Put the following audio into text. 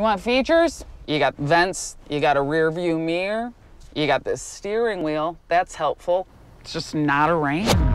You want features? You got vents, you got a rear view mirror, you got this steering wheel. That's helpful. It's just not a Ram.